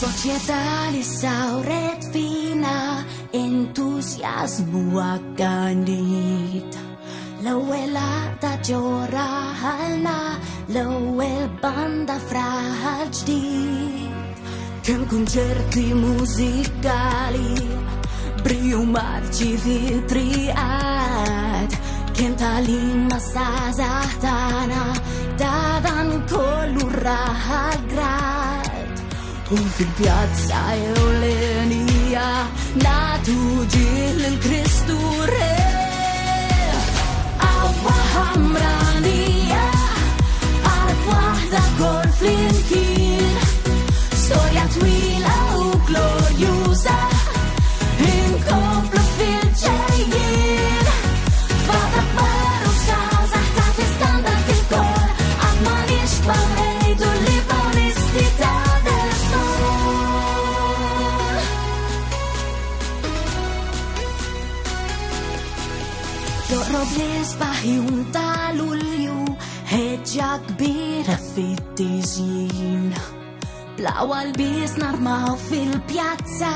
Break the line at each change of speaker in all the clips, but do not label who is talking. Soċjetà li sawret fina entużjażmu għagganit. L-ewwel ta' ġora ħalna, l-ewwel banda fraħal ġdid. Kemm kunċerti mużikali, briju marċi vitriqat. Kemm talim ma' sa' zaħtana, ta' dan kollu raħal. U fil-pjazza ewlenija natu ġil il-Kristu re Joqrob nisbaħ jum tal kbira fit l bis narmaw fil-pjazza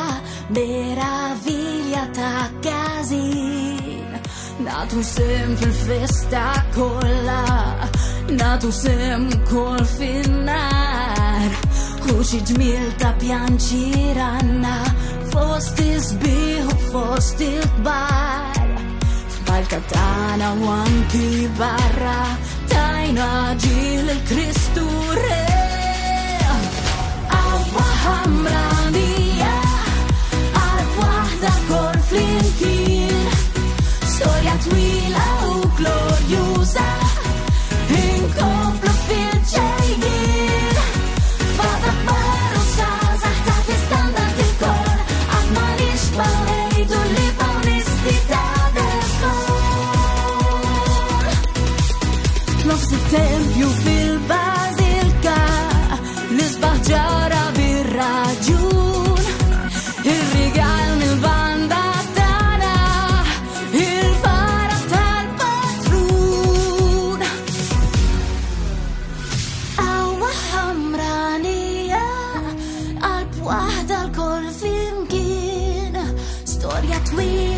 ta' gazin Natu sem fil-festa kolla Natu sem kol fin-nar ġmil ta' pjanċiranna Fost izbiħu fost il Ana wanki barra tajna ġil il-Kristu re fil-bazilka nisbaħġara bir il-fara tal-patrun Awa ħamranija għal-bwaħda l-kol fimkien storja twil